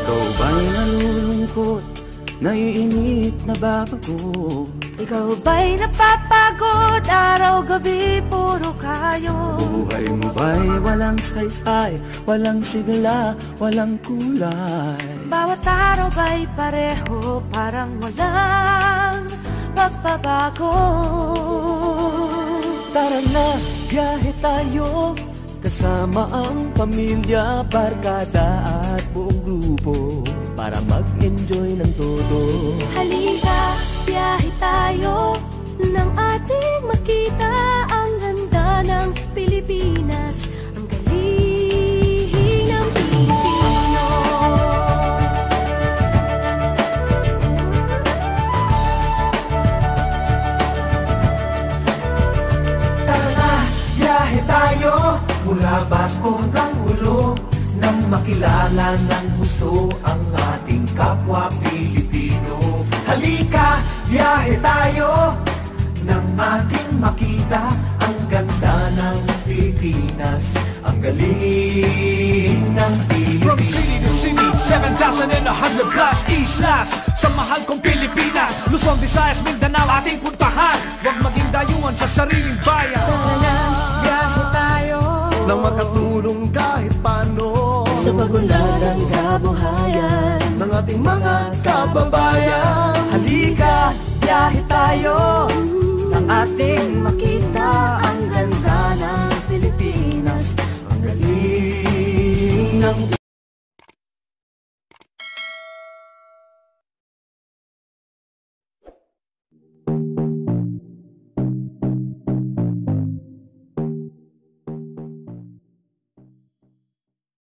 Ikaw ba'y nalulungkot? Naiinip na babago? Ikaw ba'y napapagod? Araw-gabi puro kayo Buhay mo ba'y walang saysay? Walang sigla, walang kulay? Bawat araw ba'y pareho Parang walang pagbabago Tara na, biyahe tayo Kasama ang pamilya, barkada at buong grupo Para mag-enjoy Basco hanggang ulo Nang makilala ng gusto Ang ating kapwa Pilipino. Halika, biyahe tayo Nang ating makita Ang ganda ng Pilipinas. Ang galing ng From Pilipinas city to city, 7,000 and a hundred plus East last, sa mahal kong Pilipinas Luzon, Visayas, Mindanao, ating puntahan Nang makatulong kahit paano. Sa paguladang kabuhayan. Ng ating mga kababayan. Halika, biyahe tayo. Nang ating makita Ang ganda ng Pilipinas. Ang galing ng